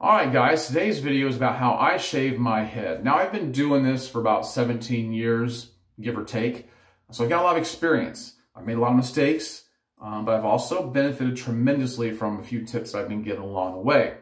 All right, guys, today's video is about how I shave my head. Now, I've been doing this for about 17 years, give or take, so I've got a lot of experience. I've made a lot of mistakes, um, but I've also benefited tremendously from a few tips I've been given along the way.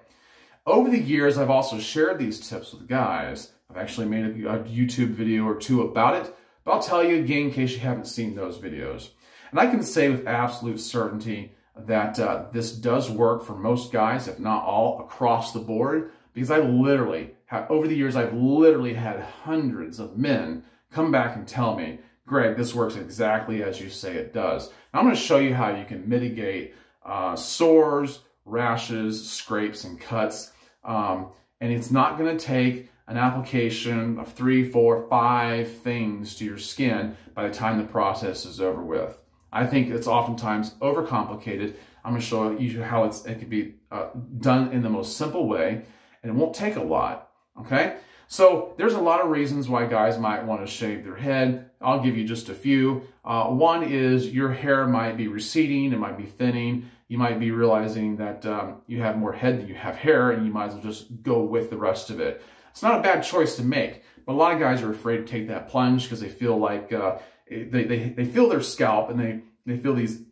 Over the years, I've also shared these tips with guys. I've actually made a, a YouTube video or two about it, but I'll tell you again in case you haven't seen those videos. And I can say with absolute certainty that uh, this does work for most guys, if not all, across the board, because I literally have, over the years, I've literally had hundreds of men come back and tell me, Greg, this works exactly as you say it does. Now, I'm going to show you how you can mitigate uh, sores, rashes, scrapes, and cuts. Um, and it's not going to take an application of three, four, five things to your skin by the time the process is over with. I think it's oftentimes overcomplicated. I'm going to show you how it's, it can be uh, done in the most simple way, and it won't take a lot, okay? So there's a lot of reasons why guys might want to shave their head. I'll give you just a few. Uh, one is your hair might be receding, it might be thinning. You might be realizing that um, you have more head than you have hair, and you might as well just go with the rest of it. It's not a bad choice to make, but a lot of guys are afraid to take that plunge because they feel like uh, they, they, they feel their scalp and they, they feel these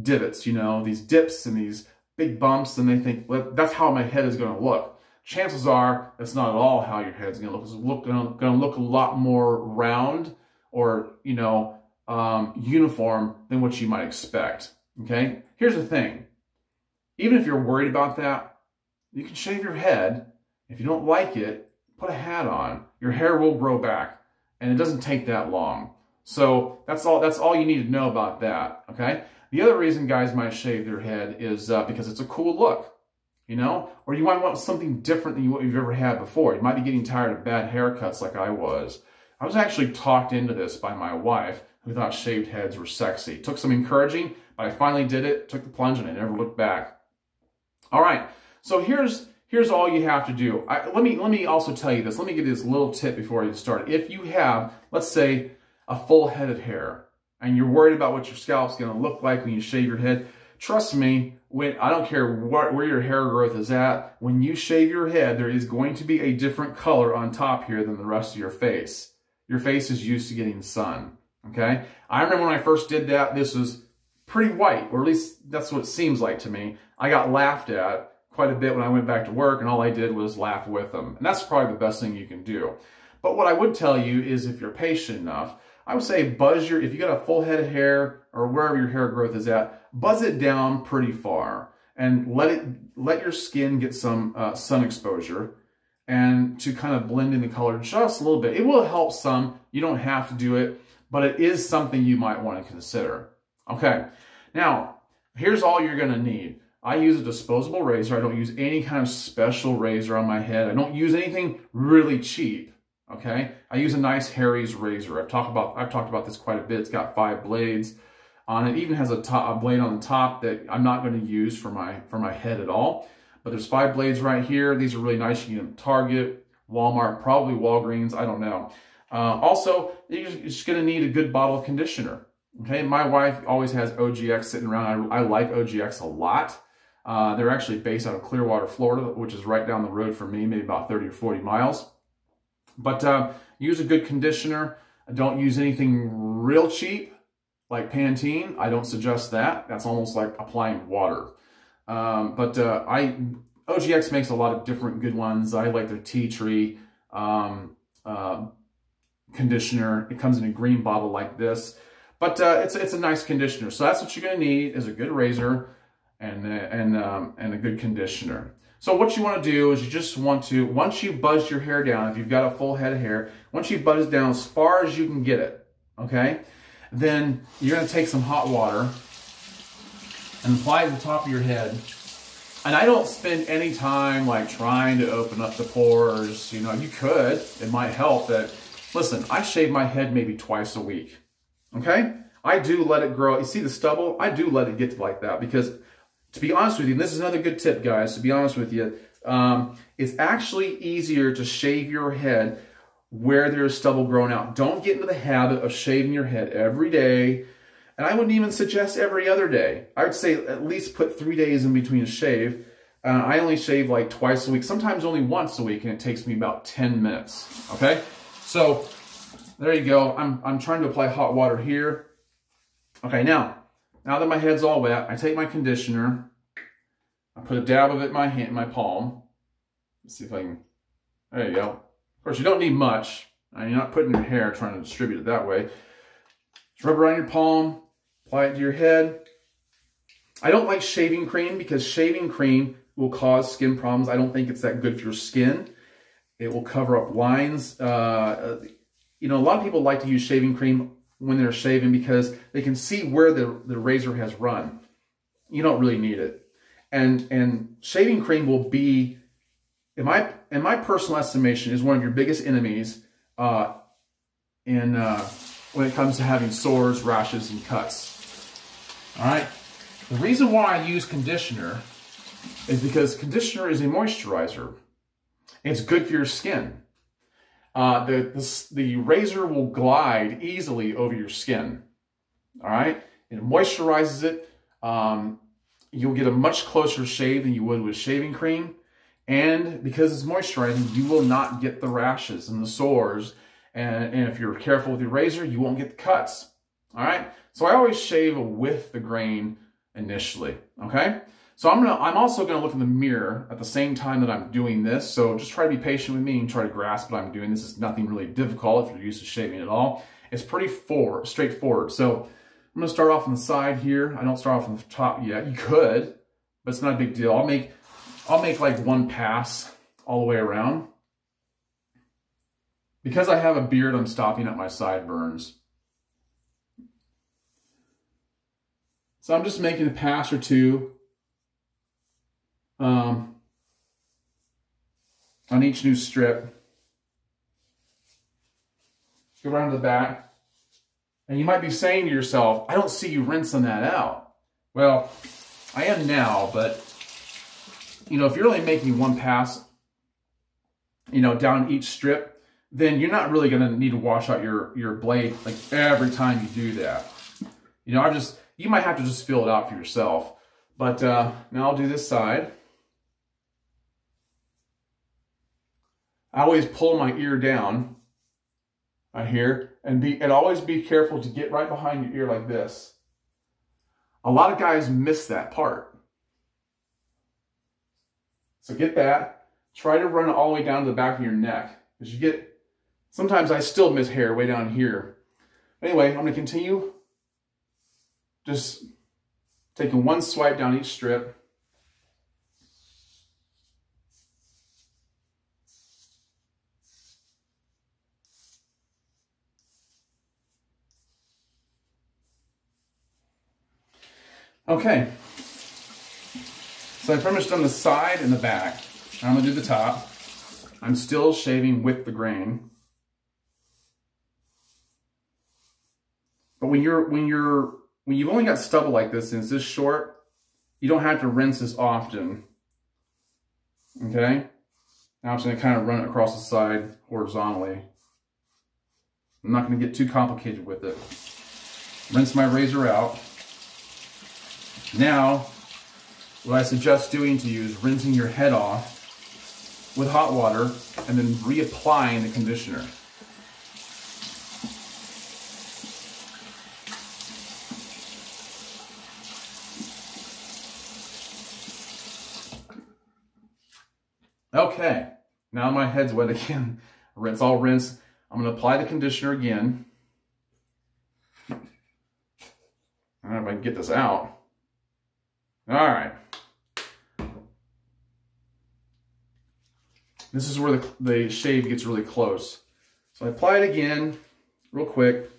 divots, you know, these dips and these big bumps, and they think, well, that's how my head is going to look. Chances are that's not at all how your head's going to look. It's look, going to look a lot more round or, you know, um, uniform than what you might expect. Okay? Here's the thing. Even if you're worried about that, you can shave your head. If you don't like it, put a hat on. Your hair will grow back, and it doesn't take that long. So that's all, that's all you need to know about that, okay? The other reason guys might shave their head is uh, because it's a cool look, you know? Or you might want something different than what you've ever had before. You might be getting tired of bad haircuts like I was. I was actually talked into this by my wife who thought shaved heads were sexy. Took some encouraging, but I finally did it, took the plunge, and I never looked back. All right, so here's here's all you have to do. I, let me let me also tell you this. Let me give you this little tip before you start. If you have, let's say, a full head of hair and you're worried about what your scalp's going to look like when you shave your head, trust me, when I don't care what, where your hair growth is at, when you shave your head, there is going to be a different color on top here than the rest of your face. Your face is used to getting sun, okay? I remember when I first did that, this was pretty white, or at least that's what it seems like to me. I got laughed at quite a bit when I went back to work, and all I did was laugh with them. And that's probably the best thing you can do. But what I would tell you is if you're patient enough, I would say buzz your, if you got a full head of hair or wherever your hair growth is at, buzz it down pretty far and let it, let your skin get some uh, sun exposure and to kind of blend in the color just a little bit. It will help some. You don't have to do it, but it is something you might want to consider. Okay, now here's all you're going to need. I use a disposable razor. I don't use any kind of special razor on my head. I don't use anything really cheap. Okay, I use a nice Harry's razor. I've talked about I've talked about this quite a bit. It's got five blades on it. Even has a, top, a blade on the top that I'm not going to use for my for my head at all. But there's five blades right here. These are really nice. You can get them Target, Walmart, probably Walgreens. I don't know. Uh, also, you're just going to need a good bottle of conditioner. Okay, my wife always has OGX sitting around. I, I like OGX a lot. Uh, they're actually based out of Clearwater, Florida, which is right down the road from me, maybe about 30 or 40 miles. But uh, use a good conditioner. Don't use anything real cheap like Pantene. I don't suggest that. That's almost like applying water. Um, but uh, I OGX makes a lot of different good ones. I like their tea tree um, uh, conditioner. It comes in a green bottle like this. But uh, it's, it's a nice conditioner. So that's what you're going to need is a good razor and, and, um, and a good conditioner. So what you want to do is you just want to, once you've buzzed your hair down, if you've got a full head of hair, once you buzz it down as far as you can get it, okay, then you're going to take some hot water and apply it to the top of your head. And I don't spend any time like trying to open up the pores. You know, you could. It might help that, listen, I shave my head maybe twice a week, okay? I do let it grow. You see the stubble? I do let it get like that because to be honest with you, and this is another good tip, guys, to be honest with you, um, it's actually easier to shave your head where there's stubble grown out. Don't get into the habit of shaving your head every day. And I wouldn't even suggest every other day. I would say at least put three days in between a shave. Uh, I only shave like twice a week, sometimes only once a week, and it takes me about 10 minutes, okay? So there you go. I'm, I'm trying to apply hot water here. Okay, now, now that my head's all wet, I take my conditioner, I put a dab of it in my hand, in my palm. Let's see if I can, there you go. Of course, you don't need much. You're not putting your hair, trying to distribute it that way. Just rub around your palm, apply it to your head. I don't like shaving cream because shaving cream will cause skin problems. I don't think it's that good for your skin. It will cover up lines. Uh, you know, a lot of people like to use shaving cream when they're shaving because they can see where the, the razor has run. You don't really need it. And, and shaving cream will be, in my, in my personal estimation, is one of your biggest enemies uh, in, uh, when it comes to having sores, rashes, and cuts. All right. The reason why I use conditioner is because conditioner is a moisturizer. It's good for your skin. Uh, the, the, the razor will glide easily over your skin. All right. It moisturizes it. Um, you'll get a much closer shave than you would with shaving cream. And because it's moisturizing, you will not get the rashes and the sores. And, and if you're careful with your razor, you won't get the cuts. All right. So I always shave with the grain initially. Okay. So I'm gonna, I'm also gonna look in the mirror at the same time that I'm doing this. So just try to be patient with me and try to grasp what I'm doing. This is nothing really difficult if you're used to shaving at all. It's pretty forward, straightforward. So I'm gonna start off on the side here. I don't start off on the top yet. You could, but it's not a big deal. I'll make, I'll make like one pass all the way around. Because I have a beard, I'm stopping at my sideburns. So I'm just making a pass or two um, on each new strip. Go around to the back. And you might be saying to yourself, I don't see you rinsing that out. Well, I am now, but you know, if you're only making one pass, you know, down each strip, then you're not really going to need to wash out your, your blade like every time you do that. You know, I just, you might have to just fill it out for yourself. But uh, now I'll do this side. I always pull my ear down right here and be and always be careful to get right behind your ear like this. A lot of guys miss that part. So get that. Try to run all the way down to the back of your neck. As you get, sometimes I still miss hair way down here. Anyway, I'm to continue just taking one swipe down each strip. Okay. So I've pretty much done the side and the back. I'm gonna do the top. I'm still shaving with the grain. But when you're when you're when you've only got stubble like this and it's this short, you don't have to rinse as often. Okay? Now I'm just gonna kind of run it across the side horizontally. I'm not gonna get too complicated with it. Rinse my razor out. Now, what I suggest doing to you is rinsing your head off with hot water and then reapplying the conditioner. Okay, now my head's wet again. Rinse, all rinse. I'm to apply the conditioner again. I don't know if I can get this out. All right. This is where the, the shave gets really close. So I apply it again real quick.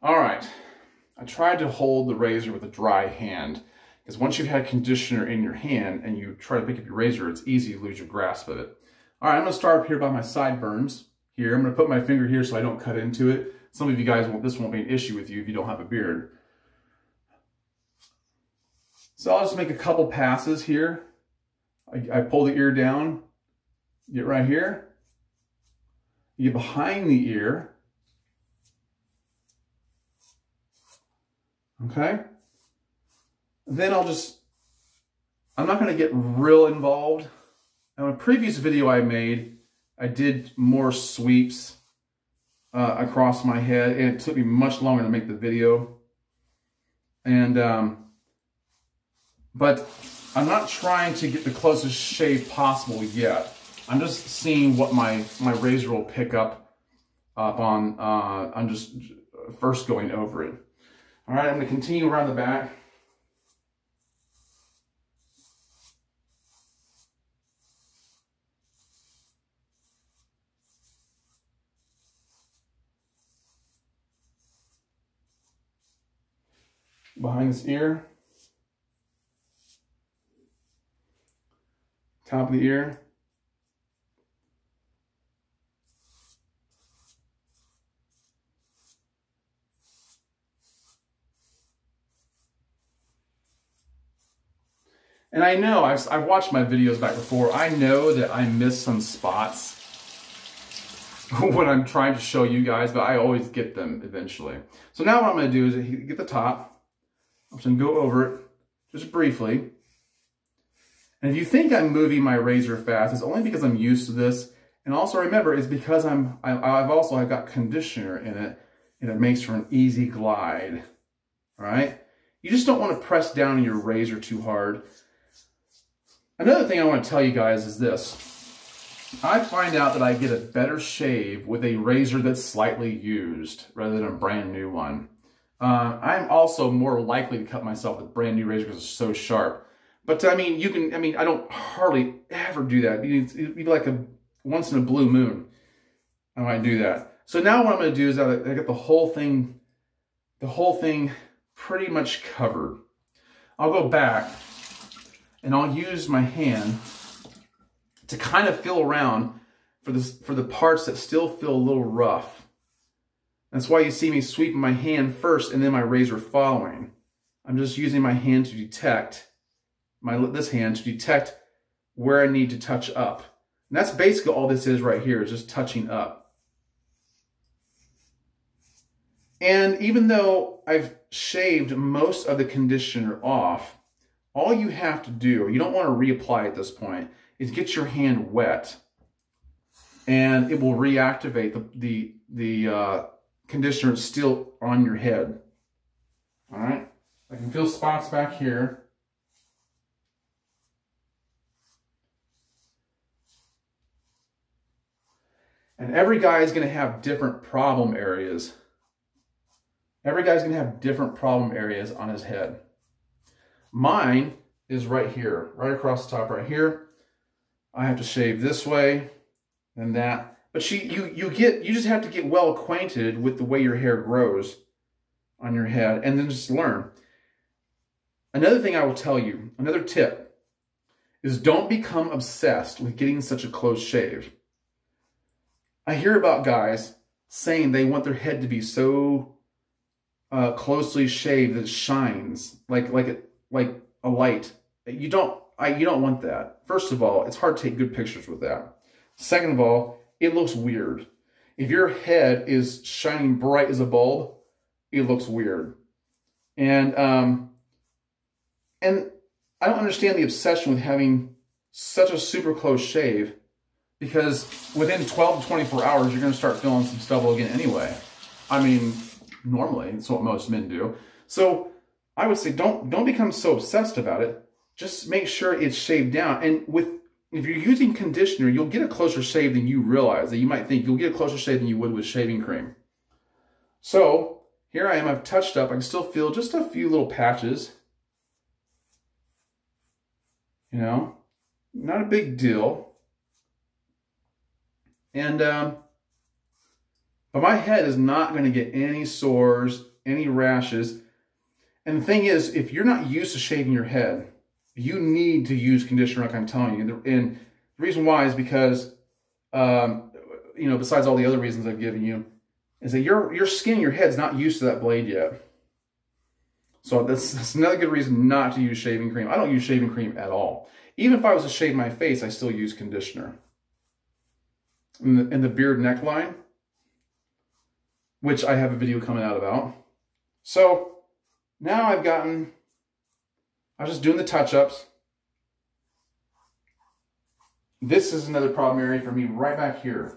All right, I tried to hold the razor with a dry hand because once you've had conditioner in your hand and you try to pick up your razor, it's easy to lose your grasp of it. All right, I'm gonna start up here by my sideburns here. I'm gonna put my finger here so I don't cut into it. Some of you guys, won't, this won't be an issue with you if you don't have a beard. So I'll just make a couple passes here. I, I pull the ear down, get right here, you get behind the ear. Okay? Then I'll just, I'm not to get real involved. Now, in a previous video I made, I did more sweeps uh, across my head, and it took me much longer to make the video. And, um, but I'm not trying to get the closest shave possible yet. I'm just seeing what my, my razor will pick up up on, uh, I'm just first going over it. All right, I'm gonna continue around the back. Behind this ear. Top of the ear. And I know, I've, I've watched my videos back before, I know that I miss some spots when I'm trying to show you guys, but I always get them eventually. So now what I'm gonna do is get the top, I'm just gonna go over it just briefly. And if you think I'm moving my razor fast, it's only because I'm used to this. And also remember, it's because I'm, I, I've also, I've got conditioner in it and it makes for an easy glide, all right? You just don't wanna press down your razor too hard Another thing I want to tell you guys is this. I find out that I get a better shave with a razor that's slightly used rather than a brand new one. Uh, I'm also more likely to cut myself with brand new razor because it's so sharp. But I mean, you can, I mean, I don't hardly ever do that. It'd be like a once in a blue moon. I might do that. So now what I'm going to do is I, I get the whole thing, the whole thing pretty much covered. I'll go back and I'll use my hand to kind of feel around for, this, for the parts that still feel a little rough. That's why you see me sweeping my hand first and then my razor following. I'm just using my hand to detect, my this hand to detect where I need to touch up. And that's basically all this is right here, is just touching up. And even though I've shaved most of the conditioner off, all you have to do, you don't want to reapply at this point, is get your hand wet and it will reactivate the, the, the uh, conditioner is still on your head. All right, I can feel spots back here. And every guy is going to have different problem areas. Every guy's going to have different problem areas on his head. Mine is right here, right across the top right here. I have to shave this way and that. But she, you, you get, you just have to get well acquainted with the way your hair grows on your head and then just learn. Another thing I will tell you, another tip, is don't become obsessed with getting such a close shave. I hear about guys saying they want their head to be so uh, closely shaved that it shines, like like it like a light. You don't, I, you don't want that. First of all, it's hard to take good pictures with that. Second of all, it looks weird. If your head is shining bright as a bulb, it looks weird. And, um, and I don't understand the obsession with having such a super close shave because within 12 to 24 hours, you're going to start feeling some stubble again anyway. I mean, normally, it's what most men do. So I would say don't don't become so obsessed about it. Just make sure it's shaved down. And with if you're using conditioner, you'll get a closer shave than you realize. That you might think you'll get a closer shave than you would with shaving cream. So here I am. I've touched up. I can still feel just a few little patches. You know, not a big deal. And um, but my head is not going to get any sores, any rashes. And the thing is, if you're not used to shaving your head, you need to use conditioner like I'm telling you. And the reason why is because, um, you know, besides all the other reasons I've given you, is that your, your skin, your head's not used to that blade yet. So that's, that's another good reason not to use shaving cream. I don't use shaving cream at all. Even if I was to shave my face, I still use conditioner. in the, in the beard neckline, which I have a video coming out about. So now I've gotten, I was just doing the touch-ups. This is another problem area for me right back here.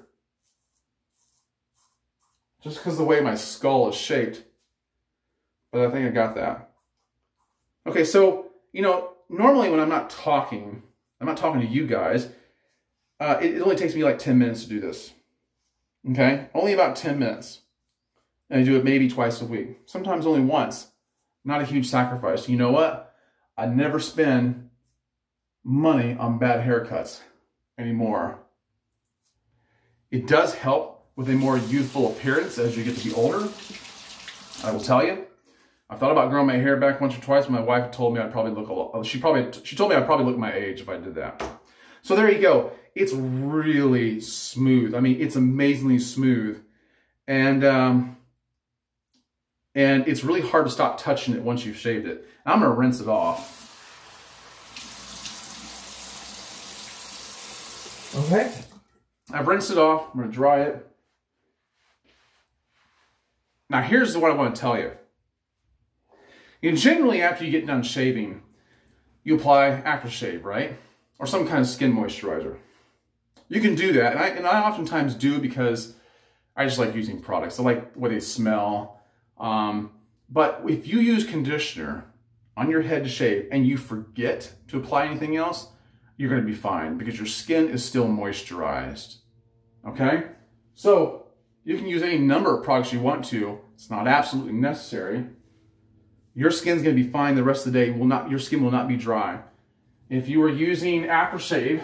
Just because the way my skull is shaped. But I think I got that. Okay, so, you know, normally when I'm not talking, I'm not talking to you guys, uh, it, it only takes me like 10 minutes to do this. Okay? Only about 10 minutes. And I do it maybe twice a week. Sometimes only once. Not a huge sacrifice. You know what? I never spend money on bad haircuts anymore. It does help with a more youthful appearance as you get to be older. I will tell you. I thought about growing my hair back once or twice. My wife told me I'd probably look a lot. She probably she told me I'd probably look my age if I did that. So there you go. It's really smooth. I mean, it's amazingly smooth. And, um, and it's really hard to stop touching it once you've shaved it. I'm going to rinse it off. Okay. I've rinsed it off. I'm to dry it. Now, here's what I want to tell you. And generally, after you get done shaving, you apply aftershave, right? Or some kind of skin moisturizer. You can do that. And I, and I oftentimes do because I just like using products. I like the way they smell. Um, but if you use conditioner on your head to shave and you forget to apply anything else, you're going to be fine because your skin is still moisturized. Okay? So you can use any number of products you want to. It's not absolutely necessary. Your skin's going to be fine the rest of the day. Will not Your skin will not be dry. If you were using aftershave,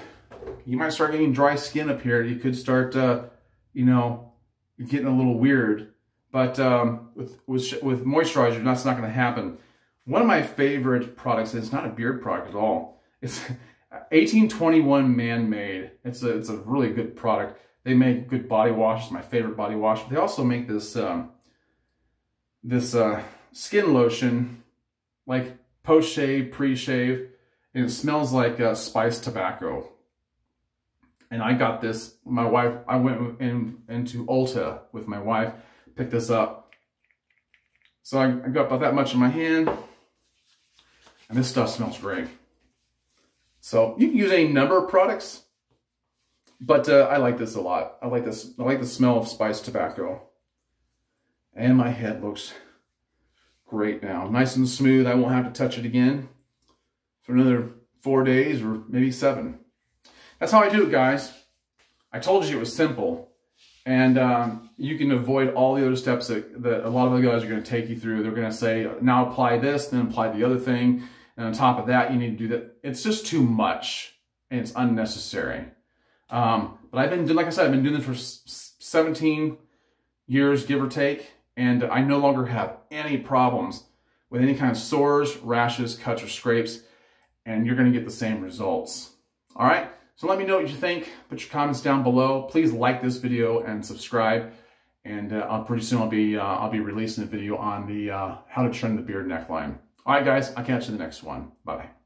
you might start getting dry skin up here. You could start, uh, you know, getting a little weird. But um, with, with, with moisturizer, that's not going to happen. One of my favorite products, is not a beard product at all. It's 1821 Man-Made. It's a, it's a really good product. They make good body wash. It's my favorite body wash. But they also make this, um, this uh, skin lotion, like post-shave, pre-shave. And it smells like uh, spiced tobacco and I got this. My wife, I went in into Ulta with my wife, picked this up. So I, I got about that much in my hand, and this stuff smells great. So you can use any number of products, but uh, I like this a lot. I like this. I like the smell of spiced tobacco, and my head looks great now, nice and smooth. I won't have to touch it again for another four days or maybe seven. That's how I do it, guys. I told you it was simple. And um, you can avoid all the other steps that, that a lot of other guys are going to take you through. They're going to say, now apply this, then apply the other thing. And on top of that, you need to do that. It's just too much and it's unnecessary. Um, but I've been, like I said, I've been doing this for 17 years, give or take. And I no longer have any problems with any kind of sores, rashes, cuts, or scrapes. And you're going to get the same results. All right. So let me know what you think. Put your comments down below. Please like this video and subscribe. And uh, pretty soon I'll be uh, I'll be releasing a video on the uh, how to trim the beard neckline. All right, guys. I'll catch you in the next one. Bye. -bye.